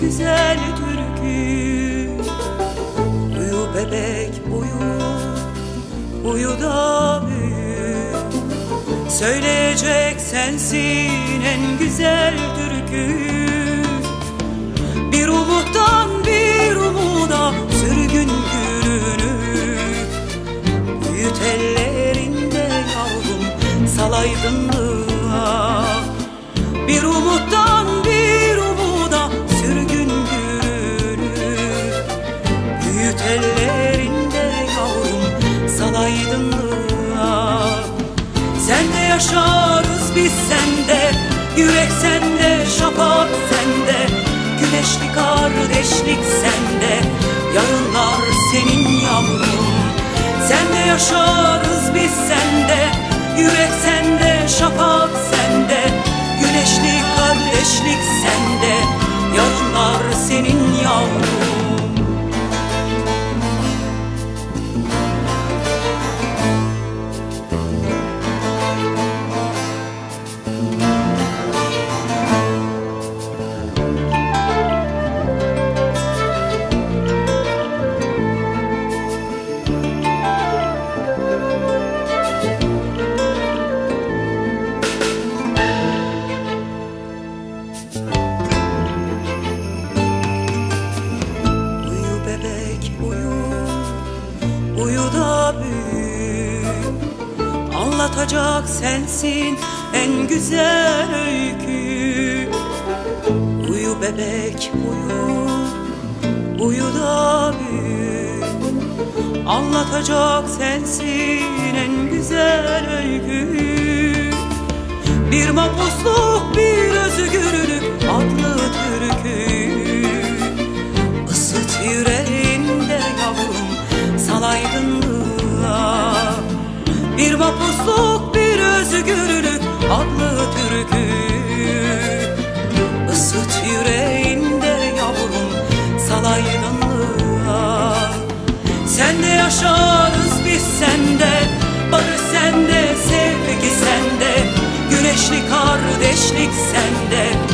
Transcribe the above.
güzel türkü. Uyu bebek uyu Uyu da büyü. Söyleyecek sensin en güzel türkü. Bir umuttan bir umuda sürgün gülünü Büyüt ellerinde yavrum sal aydınlığa Bir umuttan bir umuda sürgün gülünü Büyüt ellerinde yavrum sal aydınlığa Sende yaşarız biz sende Yürek sende, şafak sende Güneşli kardeşlik sende Yarınlar senin yavrum. Sende yaşarız Uyu da büyü Anlatacak sensin en güzel öykü. Uyu bebek uyu Uyu da büyü Anlatacak sensin en güzel öykü. Bir mapusluk bir Bir mapusluk bir özgürlük adlı türkü. Isıt yüreğinde yavrum sal aydınlığa Sende yaşarız biz sende Barış sende, sevgi sende Güneşli kardeşlik sende